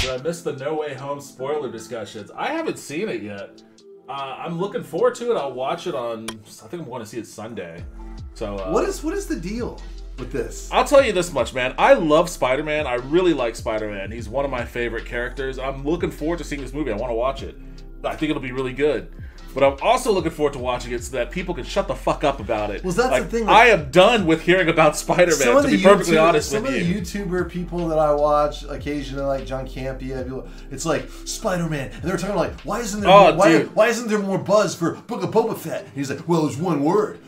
Did I miss the No Way Home spoiler discussions? I haven't seen it yet. Uh, I'm looking forward to it. I'll watch it on. I think I'm going to see it Sunday. So uh, What is what is the deal with this? I'll tell you this much, man. I love Spider Man. I really like Spider Man. He's one of my favorite characters. I'm looking forward to seeing this movie. I want to watch it. I think it'll be really good. But I'm also looking forward to watching it so that people can shut the fuck up about it. Well, that's the Like, thing, I am done with hearing about Spider Man. To the be perfectly YouTuber- honest with you, some of the YouTuber people that I watch occasionally, like John Campea, people, it's like Spider Man, and they're talking like, why isn't there Oh, more, why, why isn't there more buzz for Book of Boba Fett? And he's like, well, there's one word,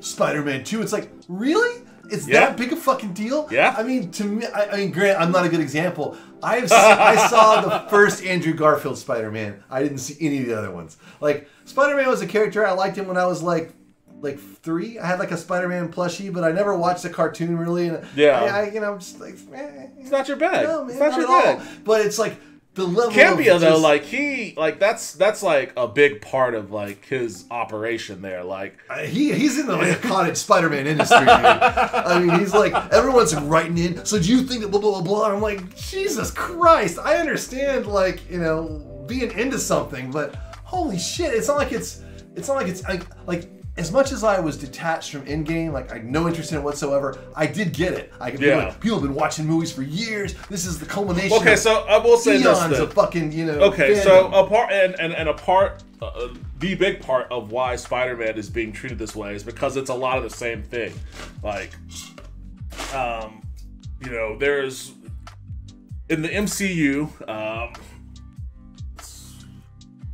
Spider Man Two. It's like, really? It's Yeah. that big a fucking deal? Yeah. I mean, to me, I, I mean, Grant, I'm not a good example. I've se- I saw the first Andrew Garfield Spider Man. I didn't see any of the other ones. Like Spider Man was a character I liked him when I was like. Like three, I had like a Spider-Man plushie, but I never watched the cartoon really. And Yeah. I, I you know, just like, eh, It's not your bag. no, man, it's not, not, your bag. all. But it's like the level. Campea though, just- like he, like that's that's like a big part of like his operation there. Like Uh, he he's in the like, cottage Spider-Man industry, dude. I mean, he's like everyone's writing in. So do you think that blah blah blah blah? I'm like, Jesus Christ! I understand, like you know, being into something, but holy shit, it's not like it's it's not like it's like like. As much as I was detached from Endgame, like I had no interest in it whatsoever, I did get it. I people, Yeah. people have been watching movies for years. This is the culmination. okay, of so I will say this. then. of fucking you know. Okay, so fandom. a part and and, and a part, uh, the big part of why Spider-Man is being treated this way is because it's a lot of the same thing. Like, um, you know, there's in the MCU. Um,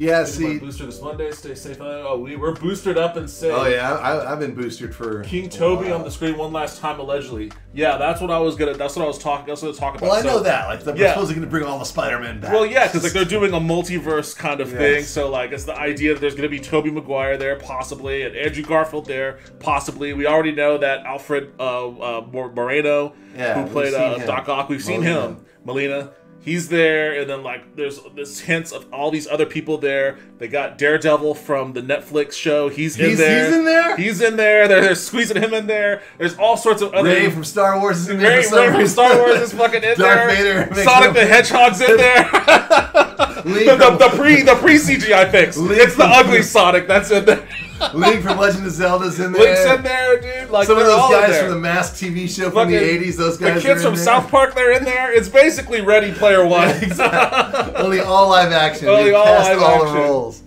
yeah, see, booster this Monday. Stay safe. Oh, we're boosted up and safe. oh yeah, I, I've been boosted for King Tobey on the screen one last time allegedly. Yeah, that's what I was gonna. That's what I was talking. That's what I was talking about. Well, I So- know that. Like, they're Yeah. supposedly going to bring all the Spider-Man back. Well, yeah, because like they're doing a multiverse kind of thing. So like, it's the idea that there's going to be Tobey Maguire there, possibly, and Andrew Garfield there, possibly. We already know that Alfred uh, uh, Moreno, Yeah, who played uh. Doc Ock, we've seen him. Molina, he's there, and then like there's this hints of all these other people there. They got Daredevil from the Netflix show. He's, in there. he's in there? He's in there. They're, they're squeezing him in there. There's all sorts of other. Rey from Star Wars is in there. Rey, Rey from. Star Wars is fucking in Darth there. Vader Sonic the Hedgehog's in there. The, the, the pre the pre CGI fix. It's the ugly Sonic that's in there. League from Legend of Zelda's in there. Link's in there, dude. Like Some of those guys from the Mask TV show from the 80s, those guys. The kids from there. South Park, they're in there. It's basically Ready Player One. Exactly. Only all live action. Only all live all action. the roles.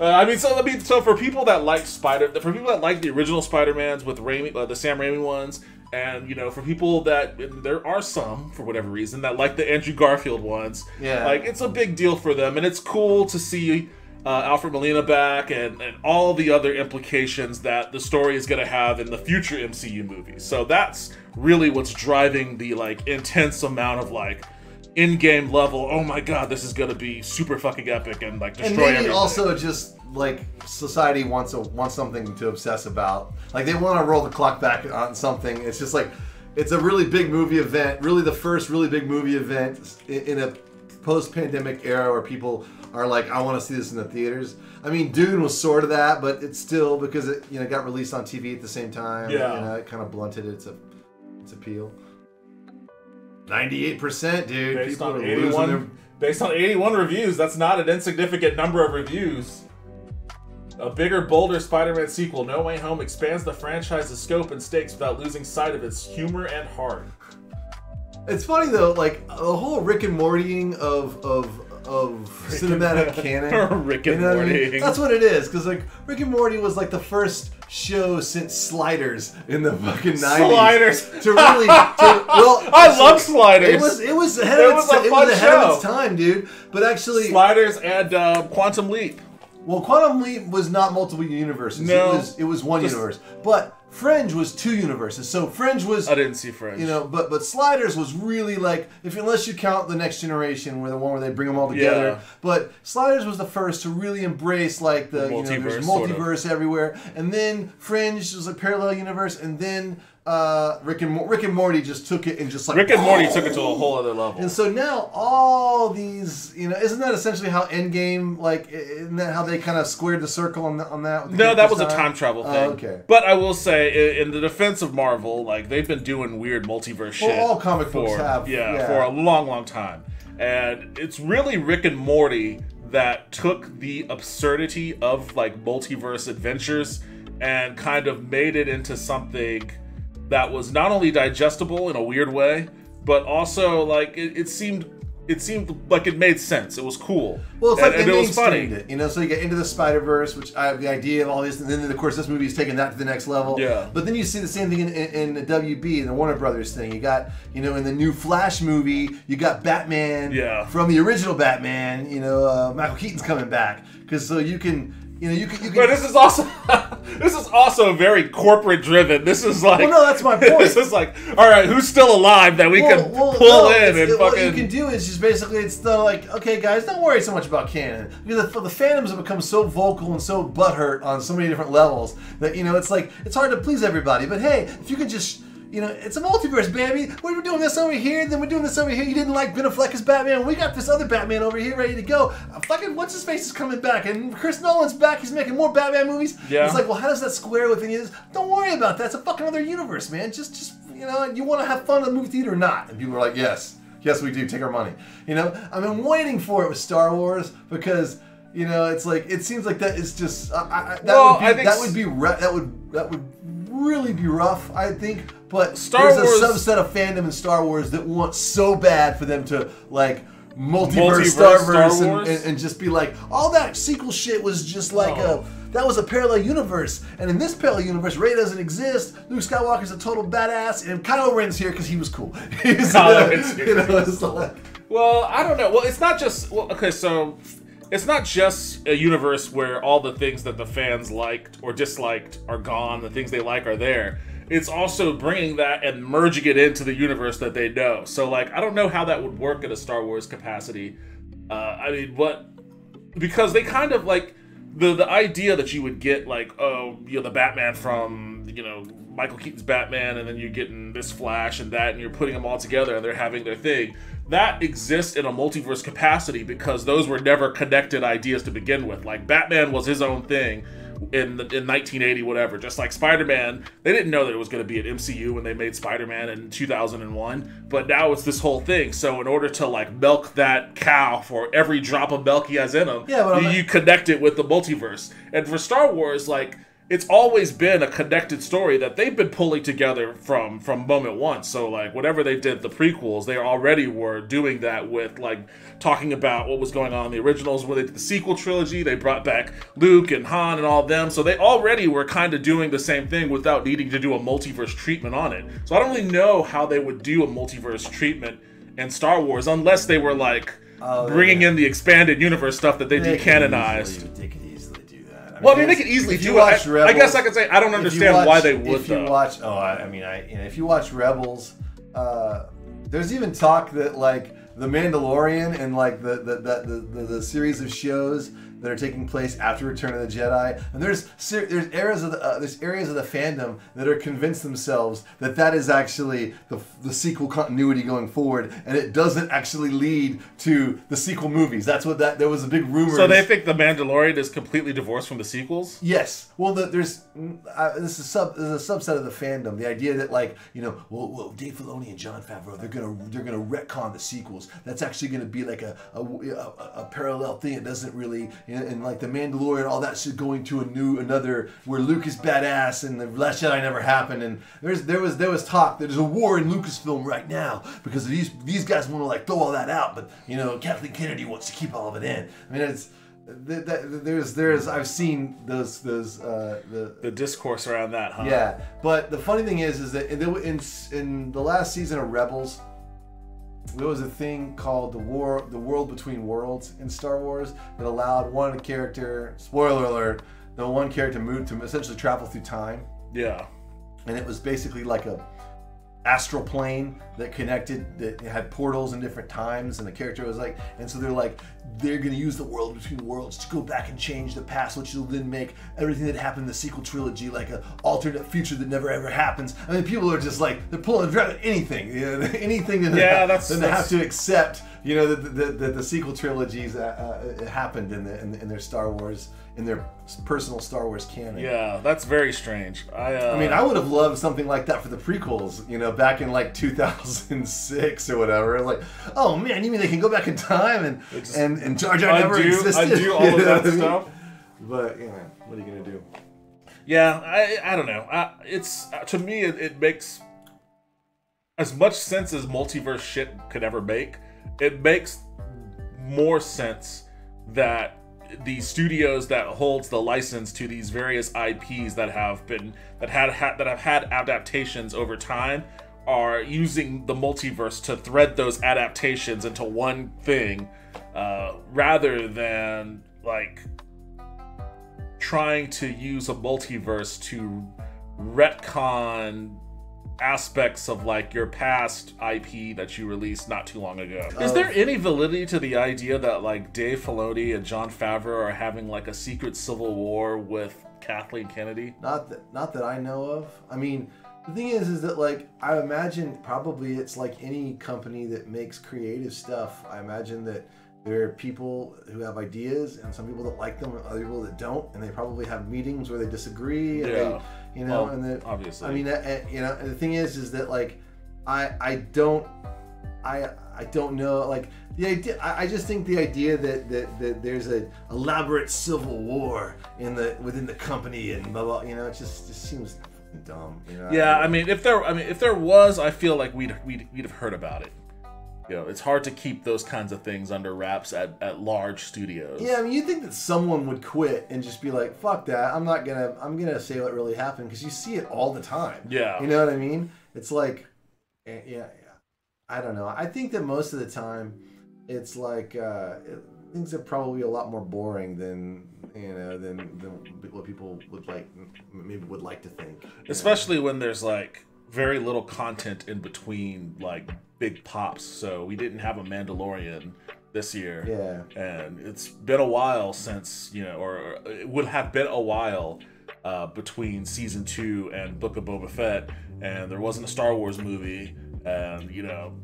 Uh, I mean, so I mean, so for people that like Spider, for people that like the original Spider Mans with Raimi, uh, the Sam Raimi ones, and you know, for people that there are some for whatever reason that like the Andrew Garfield ones, Yeah. like it's a big deal for them, and it's cool to see uh, Alfred Molina back and and all the other implications that the story is going to have in the future MCU movies. So that's really what's driving the like intense amount of like Endgame level. Oh my god, this is going to be super fucking epic and like destroy And maybe everything. also just like society wants a, wants something to obsess about. Like they want to roll the clock back on something. It's just like it's a really big movie event. Really, the first really big movie event in, in a post-pandemic era where people are like, I want to see this in the theaters. I mean, Dune was sort of that, but it's still because it you know got released on TV at the same time. Yeah. you know, it kind of blunted its a, its appeal. Ninety-eight percent, dude. based people on are 81 their based on 81 reviews that's not an insignificant number of reviews a bigger bolder spider-man sequel no way home expands the franchise's scope and stakes without losing sight of its humor and heart It's funny though, like the whole Rick and Mortying of of of cinematic canon. Rick You know what I mean? That's what it is, because like Rick and Morty was like the first show since Sliders in the fucking nineties. Sliders. to really, to, well, I love Sliders. It was it was ahead It of was its, a it was ahead of its time, dude. But actually, sliders and uh, quantum leap well, Quantum Leap was not multiple universes. No. it was it was one Just- universe. But Fringe was two universes. So Fringe was i didn't see fringe You know, but but Sliders was really like if unless you count the next generation, where the one where they bring them all together. Yeah. But Sliders was the first to really embrace like the, you know there's Multiverse, sort of. multiverse everywhere, and then Fringe was a parallel universe, and then uh, Rick and Mo- Rick and Morty just took it and just like rick and morty took it to a whole other level And so now all these, you know, isn't that essentially how Endgame like? Isn't that how they kind of squared the circle on, the, on that? with the no, that was a time travel Oh, thing. okay. But I will say, i- in the defense of Marvel, like they've been doing weird multiverse Well, shit. all comic for, books have, yeah, yeah. for a long, long time. and it's really Rick and Morty that took the absurdity of like multiverse adventures and kind of made it into something that was not only digestible in a weird way, but also like it, it seemed it seemed like it made sense. It was cool. Well, it's and, like and they it was funny. it, you know. So you get into the Spider Verse, which I have the idea of all this, and then of course this movie is taking that to the next level. Yeah. But then you see the same thing in, in, in the WB and the Warner Brothers thing. You got, you know, in the new Flash movie, you got Batman. Yeah. From the original Batman, you know, uh, Michael Keaton's coming back because so you can, you know, you can, you can. But this is also this is also very corporate driven. This is like Well, no, that's my point. This is like, all right, who's still alive that we Well, can well, pull no, in and it- fucking? What you can do is just basically it's the like, okay, guys, don't worry so much about canon because the, the fandoms have become so vocal and so butthurt on so many different levels that you know it's like it's hard to please everybody. But hey, if you can just you know, it's a multiverse, baby. We're doing this over here, then we're doing this over here. You didn't like Ben Affleck as Batman. We got this other Batman over here ready to go. Uh, fucking what's his face is coming back, and Chris Nolan's back. He's making more Batman movies. Yeah. It's like, well, how does that square with any of this? Don't worry about that. It's a fucking other universe, man. Just, just you know, you want to have fun at the movie theater or not? And people are like, yes, yes, we do. Take our money. You know, I've been waiting for it with Star Wars because. You know, it's like it seems like that is just I, I, that Well, would be I think that would be re- that would that would really be rough. I think, but Star there's Wars- a subset of fandom in Star Wars that want so bad for them to like multiverse, Multiverse Star Star Wars, and, and, and just be like, all that sequel shit was just like Oh. a that was a parallel universe, and in this parallel universe, Rey doesn't exist. Luke Skywalker's a total badass, and Kylo Ren's here because he was cool. Kylo uh, Ren's here you know, 'cause he it's like- Well, I don't know. Well, it's not just well. Okay, so it's not just a universe where all the things that the fans liked or disliked are gone. The things they like are there. It's also bringing that and merging it into the universe that they know. So, like, I don't know how that would work in a Star Wars capacity. Uh, I mean, what? Because they kind of like the the idea that you would get like oh you know the Batman from you know Michael Keaton's Batman and then you're getting this Flash and that and you're putting them all together and they're having their thing. That exists in a multiverse capacity because those were never connected ideas to begin with. Like Batman was his own thing in the, in 1980 whatever. Just like Spider-Man they didn't know that it was going to be an MCU when they made Spider-Man in 2001 but now it's this whole thing. So in order to like milk that cow for every drop of milk he has in him Yeah, you, you connect it with the multiverse. And for Star Wars, like it's always been a connected story that they've been pulling together from from moment one. So like whatever they did the prequels, they already were doing that with like talking about what was going on in the originals when they did the sequel trilogy. They brought back Luke and Han and all of them. So they already were kind of doing the same thing without needing to do a multiverse treatment on it. So I don't really know how they would do a multiverse treatment in Star Wars unless they were like Oh, bringing yeah. in the expanded universe stuff that they, They decanonized. Easily- They could easily do that. Well, I mean, they could easily do it. I, I guess I could say I don't understand watch- why they would If you though. watch, oh, I, I mean, I you know, if you watch Rebels, uh, there's even talk that like the Mandalorian and like the the, the, the, the the series of shows that are taking place after Return of the Jedi, and there's there's areas of the uh, there's areas of the fandom that are convinced themselves that that is actually the the sequel continuity going forward, and it doesn't actually lead to the sequel movies. That's what that there was a big rumor. so they think the Mandalorian is completely divorced from the sequels. Yes. Well, the, there's uh, this is sub this is a subset of the fandom. The idea that like you know, well, well, Dave Filoni and Jon Favreau they're gonna they're gonna retcon the sequels. That's actually gonna be like a a, a, a parallel thing. It doesn't really know, and like the Mandalorian, all that shit going to a new another where Luke is badass and the Last Jedi never happened. And there's there was there was talk that there's a war in Lucasfilm right now because these these guys want to like throw all that out, but you know Kathleen Kennedy wants to keep all of it in. I mean it's. th- th- There's, there's, I've seen those, those, uh, the, The discourse around that, huh? yeah, but the funny thing is, is that in, in in the last season of Rebels, there was a thing called the war, the world between worlds in Star Wars that allowed one character, spoiler alert, the one character moved to essentially travel through time, Yeah. and it was basically like a astral plane that connected that had portals in different times and the character was like and so they're like they're going to use the world between worlds to go back and change the past which will then make everything that happened in the sequel trilogy like a alternate future that never ever happens. I mean people are just like they're pulling at anything you know, anything that Yeah, they, that's- that they have to accept you know that the, the, the, sequel trilogies uh, uh, happened in, the, in, in their Star Wars in their personal Star Wars canon. Yeah, that's very strange. I, uh, I mean, I would have loved something like that for the prequels. You know, back in like 2006 or whatever. Like, oh man, you mean they can go back in time and just, and and Jar Jar never do, existed? I do all of that stuff. I mean? But you know, what are you gonna do? Yeah, I I don't know. I, it's uh, to me it, it makes as much sense as multiverse shit could ever make. It makes more sense that the studios that holds the license to these various IPs that have been that had, had that have had adaptations over time are using the multiverse to thread those adaptations into one thing uh, rather than like trying to use a multiverse to retcon aspects of like your past IP that you released not too long ago. Oh. Is there any validity to the idea that like Dave Filoni and Jon Favreau are having like a secret civil war with Kathleen Kennedy? Not that not that I know of. I mean, the thing is is that like I imagine probably it's like any company that makes creative stuff. I imagine that there are people who have ideas and some people that like them and other people that don't and they probably have meetings where they disagree and yeah. they you know, well, and then obviously, I mean, uh, you know, and the thing is, is that like, I I don't, I I don't know, like the idea. I, I just think the idea that that, that there's a elaborate civil war in the within the company and blah blah, you know, it just just seems dumb. You know? Yeah, I mean, if there, I mean, if there was, I feel like we'd we'd we'd have heard about it you know, it's hard to keep those kinds of things under wraps at, at large studios. Yeah, I mean, you think that someone would quit and just be like, "Fuck that! I'm not gonna. I'm gonna say what really happened," because you see it all the time. Yeah, you know what I mean? It's like, eh, yeah, yeah. I don't know. I think that most of the time, it's like uh, things are probably a lot more boring than you know than than what people would like maybe would like to think. Especially know? when there's like very little content in between like big pops. So we didn't have a Mandalorian this year. Yeah. And it's been a while since, you know, or it would have been a while uh, between season two and Book of Boba Fett, and there wasn't a Star Wars movie, and, you know,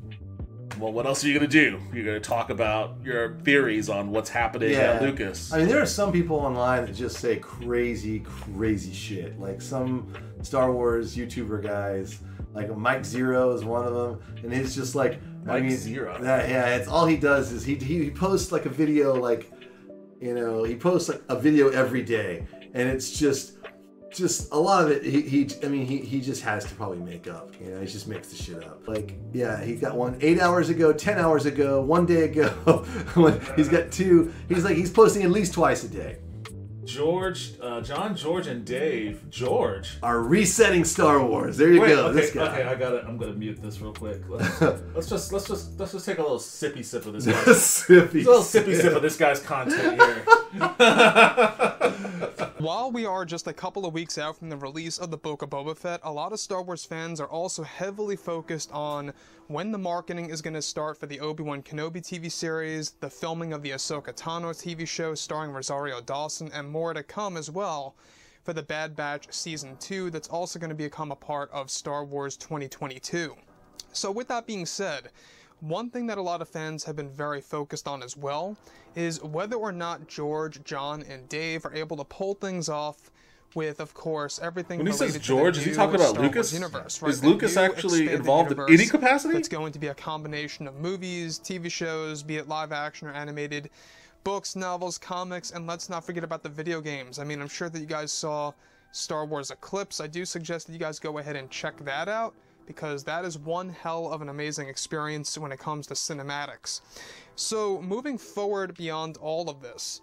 well, what else are you gonna do? You're gonna talk about your theories on what's happening yeah. at Lucas. I mean, there are some people online that just say crazy, crazy shit. Like some Star Wars YouTuber guys like Mike Zeroh is one of them, and he's just like Mike I mean, Zeroh. That, yeah, it's all he does is he, he posts like a video like you know he posts like a video every day, and it's just just a lot of it he, he i mean he, he just has to probably make up you know he just makes the shit up like yeah he got one eight hours ago ten hours ago one day ago he's got two he's like he's posting at least twice a day George, uh, John, George, and Dave, George are resetting Star Wars. There you Wait, go. Okay, this guy. Okay, I got it. I'm gonna mute this real quick. Let's, let's, just let's just let's just take a little sippy sip of this. Guy's, sippy, a little sippy sip of this guy's content here. While we are just a couple of weeks out from the release of the Book of Boba Fett, a lot of Star Wars fans are also heavily focused on when the marketing is going to start for the Obi-Wan Kenobi TV series, the filming of the Ahsoka Tano TV show starring Rosario Dawson, and more to come as well for the Bad Batch Season 2 that's also going to become a part of Star Wars 2022. So with that being said, one thing that a lot of fans have been very focused on as well is whether or not George, John, and Dave are able to pull things off with, of course, everything. When he says George, is he talking about Lucas? Universe, right? Is the Lucas actually involved in any capacity? It's going to be a combination of movies, TV shows, be it live action or animated, books, novels, comics, and let's not forget about the video games. I mean, I'm sure that you guys saw Star Wars Eclipse. I do suggest that you guys go ahead and check that out because that is one hell of an amazing experience when it comes to cinematics. So, moving forward beyond all of this,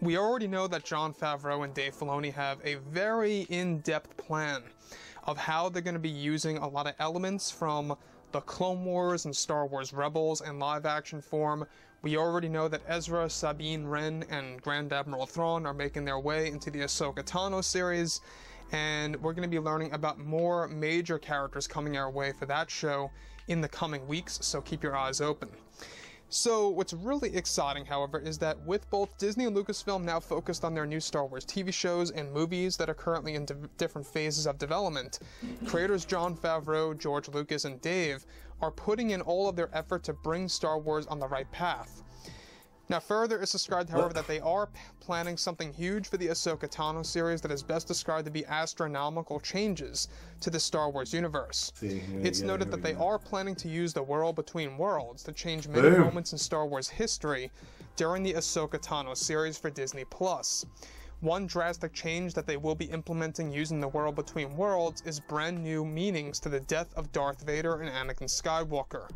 we already know that Jon Favreau and Dave Filoni have a very in depth plan of how they're going to be using a lot of elements from the Clone Wars and Star Wars Rebels in live action form. We already know that Ezra, Sabine Wren, and Grand Admiral Thrawn are making their way into the Ahsoka Tano series, and we're going to be learning about more major characters coming our way for that show in the coming weeks, so keep your eyes open. So, what's really exciting, however, is that with both Disney and Lucasfilm now focused on their new Star Wars TV shows and movies that are currently in different phases of development, creators Jon Favreau, George Lucas, and Dave are putting in all of their effort to bring Star Wars on the right path. Now, further, it's described, however, that they are planning something huge for the Ahsoka Tano series that is best described to be astronomical changes to the Star Wars universe. See, It's noted that they go. are planning to use the world between worlds to change many Boom. moments in Star Wars history during the Ahsoka Tano series for Disney Plus. One drastic change that they will be implementing using the world between worlds is brand new meanings to the death of Darth Vader and Anakin Skywalker.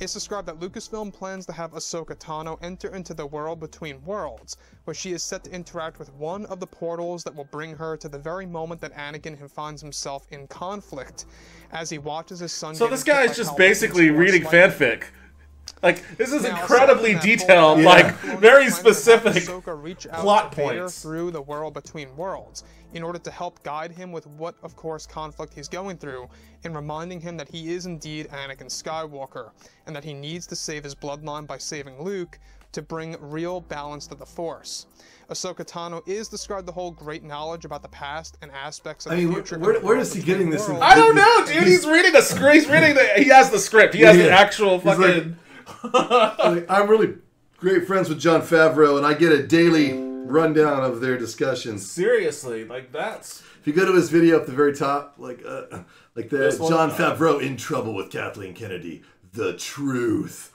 It's described that Lucasfilm plans to have Ahsoka Tano enter into the world between worlds, where she is set to interact with one of the portals that will bring her to the very moment that Anakin finds himself in conflict, as he watches his son. So this guy is just basically reading fanfic. Like this is Now, incredibly aside detailed, Filoni- like very is planning to have specific reach out plot points. through the world between worlds in order to help guide him with what, of course, conflict he's going through, and reminding him that he is indeed Anakin Skywalker, and that he needs to save his bloodline by saving Luke to bring real balance to the Force. Ahsoka Tano is described to hold great knowledge about the past and aspects of I the mean, where- future. of where- where world is he getting this I don't know, dude. He's reading a script. He's reading the. He has the script. He has the Yeah. actual He's like- fucking. Like, I'm really great friends with Jon Favreau, and I get a daily rundown of their discussions. Seriously, like that's. If you go to his video up the very top, like uh, like the This one? Jon Favreau in trouble with Kathleen Kennedy, the truth.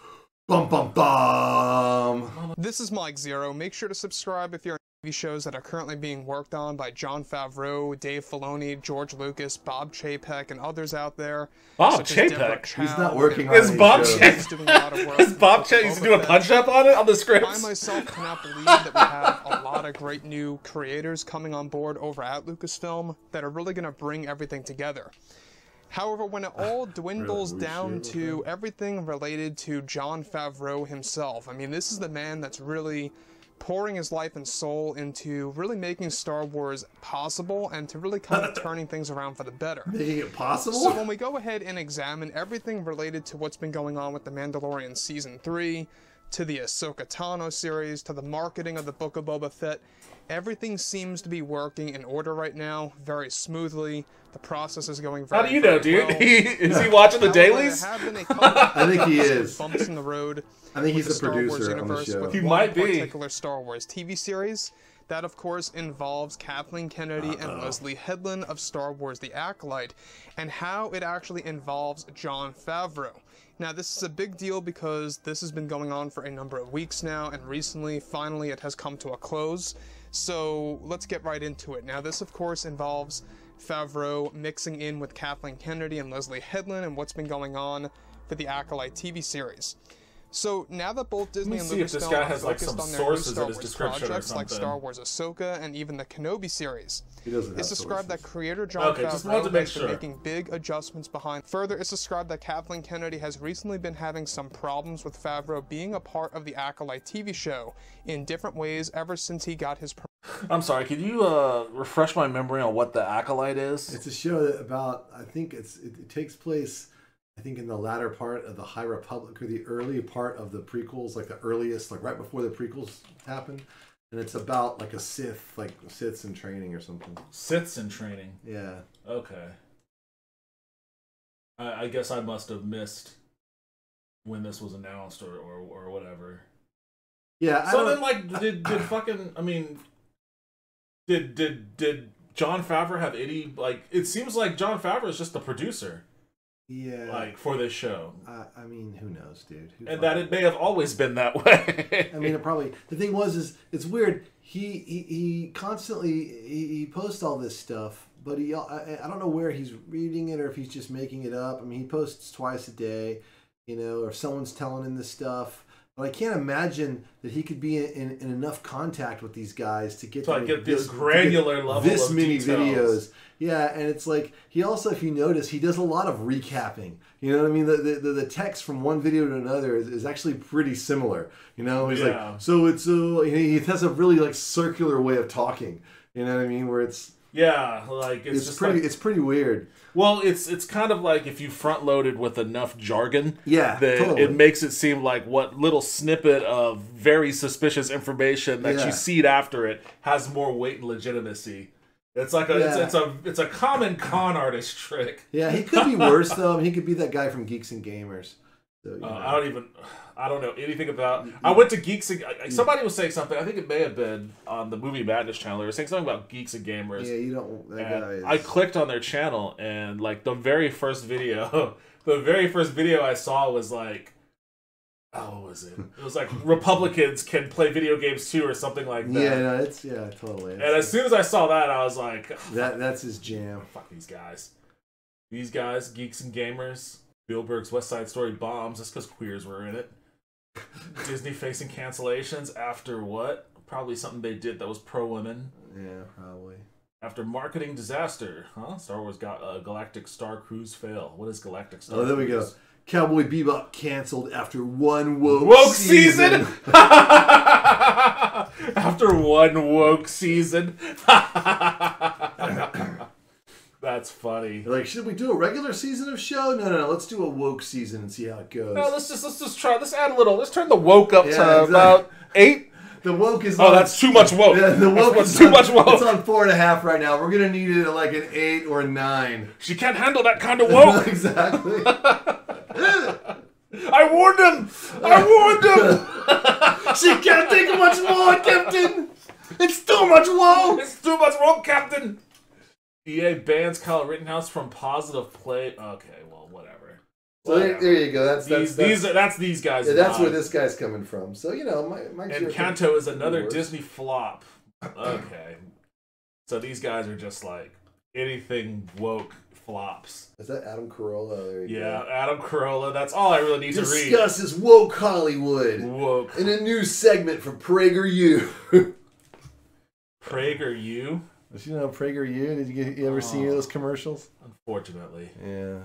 Bum bum bum. This is Mike Zeroh. Make sure to subscribe if you're into TV shows that are currently being worked on by Jon Favreau, Dave Filoni, George Lucas, Bob Chapek, and others out there. Bob such Chapek? He's not working on Is Bob. Chapek- doing a lot of work. Is Bob with Chen? He's doing a punch up on it on the I myself cannot believe that we have a lot of great new creators coming on board over at Lucasfilm that are really going to bring everything together. However, when it all dwindles Really? Down to everything related to Jon Favreau himself, I mean, this is the man that's really pouring his life and soul into really making Star Wars possible and to really kind of turning things around for the better. Making it possible? So when we go ahead and examine everything related to what's been going on with The Mandalorian Season 3, to the Ahsoka Tano series, to the marketing of the Book of Boba Fett, everything seems to be working in order right now, very smoothly. The process is going very How do you know, dude? well. Is he watching the dailies? There have been a couple I think he is. bumps in the road. I think he's with the Star Wars producer on the show. with He one might be. particular Star Wars TV series. That, of course, involves Kathleen Kennedy and Leslie Headland of Star Wars The Acolyte, and how it actually involves Jon Favreau. Now, this is a big deal because this has been going on for a number of weeks now, and recently, finally, it has come to a close. So, let's get right into it. Now, this, of course, involves Favreau mixing in with Kathleen Kennedy and Leslie Headland and what's been going on for the Acolyte TV series. So now that both Disney and see if this Lucasfilm guy are has, like, focused some on their sources new Star Wars projects like. Star Wars Ahsoka and even the Kenobi series, He doesn't have it's described that creator John Okay, just wanted to Favreau make has been sure. making big adjustments behind. Further, it's described that Kathleen Kennedy has recently been having some problems with Favreau being a part of the Acolyte TV show in different ways ever since he got his. I'm sorry. Could you uh, refresh my memory on what the acolyte is? It's a show that about I think it's it, it takes place I think in the latter part of the High Republic or the early part of the prequels, like the earliest, like right before the prequels happen. And it's about like a Sith, like Siths in training or something. Siths in training. Yeah. Okay. I, I guess I must have missed when this was announced or, or, or whatever. Yeah. So then, like, did did fucking? I mean, did did did Jon Favreau have any like? It seems like Jon Favreau is just the producer, yeah. like for this show, I, I mean, who knows, dude? Who and that it may have always been that way. I mean, it probably. The thing was, is it's weird. He he, he constantly he, he posts all this stuff, but he I, I don't know where he's reading it or if he's just making it up. I mean, he posts twice a day, you know, or someone's telling him this stuff. But I can't imagine that he could be in, in, in enough contact with these guys to get To, get this granular level this many details. videos. Yeah, and it's like he also, if you notice, he does a lot of recapping. You know what I mean? The the, the, text from one video to another is, is actually pretty similar. You know, he's Yeah. like, so it's uh, he he has a really like circular way of talking. You know what I mean? Where it's yeah, like it's, it's, just pretty like it's pretty weird. Well, it's it's kind of like if you front loaded with enough jargon, Yeah, that totally. it makes it seem like what little snippet of very suspicious information that Yeah. you seed after it has more weight and legitimacy. It's like a it's, it's a it's a common con artist trick. Yeah, he could be worse though. I mean, he could be that guy from Geeks and Gamers. So, you Uh. I don't even I don't know anything about. I went to Geeks. And, somebody was saying something. I think it may have been on the Movie Madness channel. They were saying something about Geeks and Gamers. yeah, you don't. That And guy is. I clicked on their channel and like the very first video, the very first video I saw was like, oh, what was it? It was like Republicans can play video games too or something like that. yeah, no, it's yeah, totally. And as soon as I saw that, I was like, that that's his jam. fuck these guys. These guys, geeks and gamers. Spielberg's West Side Story bombs. just because queers were in it. Disney facing cancellations after what? Probably something they did that was pro women. Yeah, probably. After marketing disaster, huh? Star Wars got a Galactic Star Cruise fail. What is Galactic Star? Oh, there we go. Cowboy Bebop canceled after one woke, Woke season. After one woke season. That's funny. They're like, should we do a regular season of show? No, no, no. Let's do a woke season and see how it goes. No, let's just let's just try. Let's add a little. Let's turn the woke up Yeah, to exactly. about eight. the woke is Oh, on. that's too much woke. yeah, the woke that's is too on- much woke. It's on four and a half right now. We're gonna need it at like an eight or a nine. She can't handle that kind of woke. exactly. I warned him. I warned him. she can't take much more, Captain. It's too much woke. It's too much woke, Captain. EA bans Kyle Rittenhouse from positive play. Okay, well, whatever. So there, there you go. That's that's These, that's, these are, that's these guys. yeah, that's where this guy's coming from. So you know, my, my Encanto is another. Disney flop. Okay. So these guys are just like anything woke flops. Is that Adam Carolla? There you Yeah, go. Adam Carolla. That's all I really need to read. Discusses woke Hollywood Woke. in a new segment from PragerU. Prager you. Did you know PragerU? Did you, you ever see Oh. those commercials? Unfortunately. Yeah.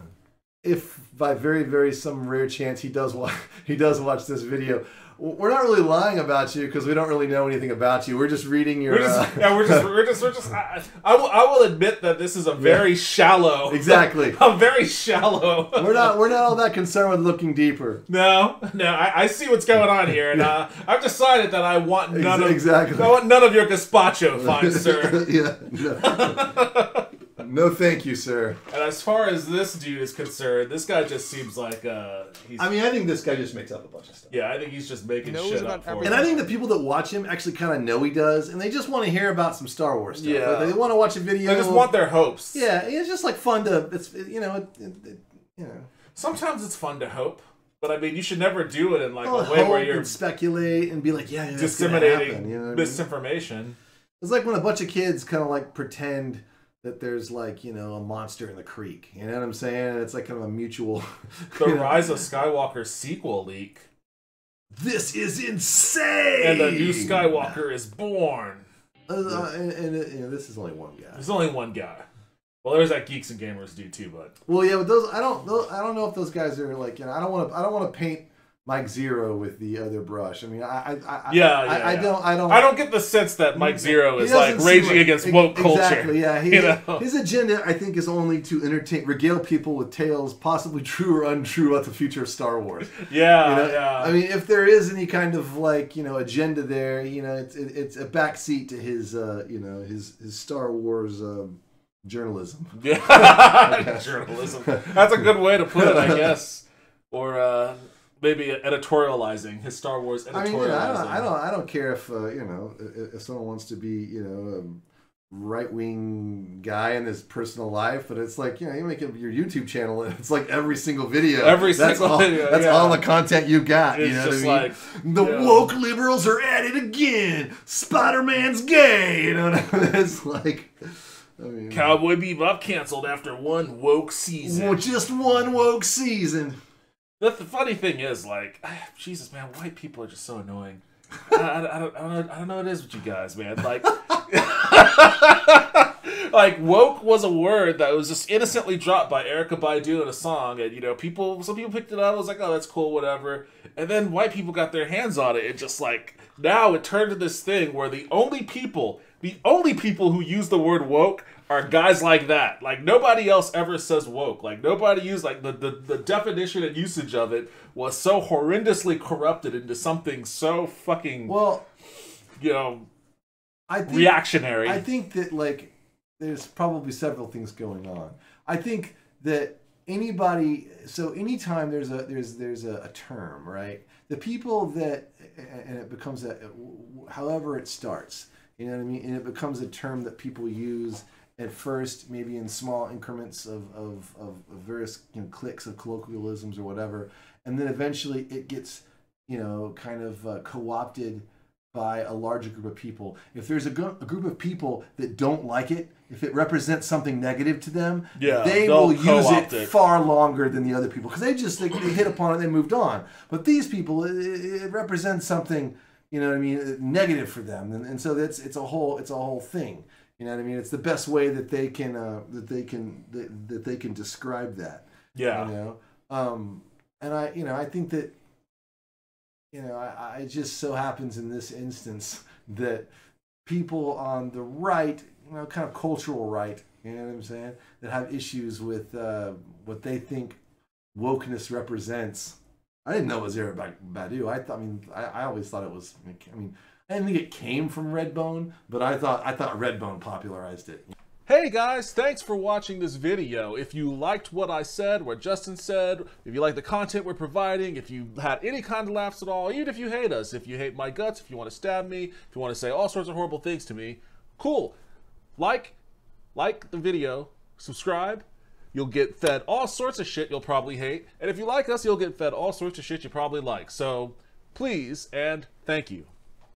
If by very very some rare chance he does watch he does watch this video, we're not really lying about you because we don't really know anything about you. We're just reading your. We're just, uh, yeah, we're just, we're just, we're just. I, I will, I will admit that this is a very shallow, exactly. a very shallow. We're not we're not all that concerned with looking deeper. No, no, I, I see what's going on here, and uh, I've decided that I want none Ex- of exactly. I want none of your gazpacho, fine sir. yeah. No. no, thank you, sir. And as far as this dude is concerned, this guy just seems like uh, he's. I mean, I think this guy just makes up a bunch of stuff. yeah, I think he's just making Knows shit about up for everything. And. I think the people that watch him actually kind of know he does, and they just want to hear about some Star Wars stuff. Yeah. Like, they want to watch a video. They just want their hopes. Yeah, it's just like fun to. It's you know, it, it, it, you know. Sometimes it's fun to hope, but I mean, you should never do it in like Oh, a way where you're and speculate and be like, yeah, yeah that's gonna disseminating happen, you know what I mean? misinformation. It's like when a bunch of kids kind of like pretend that there's like you know a monster in the creek. You know what I'm saying? It's like kind of a mutual. The you know, Rise of Skywalker sequel leak, This is insane. and the new Skywalker is born. Uh, uh, and, and uh, you know, this is only one guy. There's only one guy. Well, there's that Geeks and Gamers dude too, but Well, yeah, but those I don't those, I don't know if those guys are like you know I don't want to I don't want to paint Mike Zeroh with the other brush. I mean I I, I Yeah, I, yeah, I, yeah. don't I don't I don't get the sense that Mike Zeroh is like raging like- against woke culture. Exactly, yeah. He, you know? His agenda, I think, is only to entertain, regale people with tales, possibly true or untrue, about the future of Star Wars. Yeah, You know? yeah. I mean, if there is any kind of like you know agenda there, you know, it's it, it's a backseat to his uh, you know his his Star Wars um, journalism. Yeah, journalism. That's a good way to put it, I guess. Or uh, maybe editorializing his Star Wars editorializing. I mean, you know, I don't, I don't, I don't care if uh, you know if, someone wants to be you know a right wing guy in his personal life, but it's like you know you make your YouTube channel and it's like every single video, Every that's single all, video, that's yeah. all the content you got. It's you know just I mean? like, the yeah. woke liberals are at it again. Spider Man's gay. You know, what I mean? it's like. I mean, Cowboy Bebop canceled after one woke season. well, just one woke season. The, the funny thing is, like, Jesus, man, white people are just so annoying. I, I, I, don't, I, don't know, I don't know what it is with you guys, man. Like, like woke was a word that was just innocently dropped by Erykah Badu in a song, and you know, people, some people picked it up. I was like, oh, that's cool, whatever. And then white people got their hands on it, and just like now it turned to this thing where the only people, the only people who use the word woke are guys like that. Like nobody else ever says woke. Like nobody used like the, the the definition and usage of it was so horrendously corrupted into something so fucking Well, you know I think reactionary. I think that like there's probably several things going on. I think that anybody so anytime there's a there's there's a, a term right the people that and it becomes a however it starts you know what i mean and it becomes a term that people use at first maybe in small increments of of, of, of various you know cliques of colloquialisms or whatever and then eventually it gets you know kind of uh, co-opted by a larger group of people. If there's a, gr- a, group of people that don't like it, if it represents something negative to them, yeah, they will use it, it, far longer than the other people because they just they, they, hit upon it and they moved on. But these people, it, it, represents something, you know what I mean, negative for them, and, and so that's it's a whole it's a whole thing. You know what I mean? It's the best way that they can uh, that they can that, that they can describe that. Yeah. You know, um, and I you know I think that you know, I, I, it just so happens in this instance that people on the right, you know, kind of cultural right, you know what I'm saying, that have issues with uh, what they think wokeness represents. I didn't know it was Erykah Badu. I thought, I mean, I, I always thought it was. I mean, I didn't think it came from Redbone, but I thought I thought Redbone popularized it. Hey guys, thanks for watching this video. If you liked what I said, what Justin said, if you like the content we're providing, if you had any kind of laughs at all, even if you hate us, if you hate my guts, if you want to stab me, if you want to say all sorts of horrible things to me, cool. Like, like the video, subscribe, you'll get fed all sorts of shit you'll probably hate, and if you like us, you'll get fed all sorts of shit you probably like. So, please and thank you.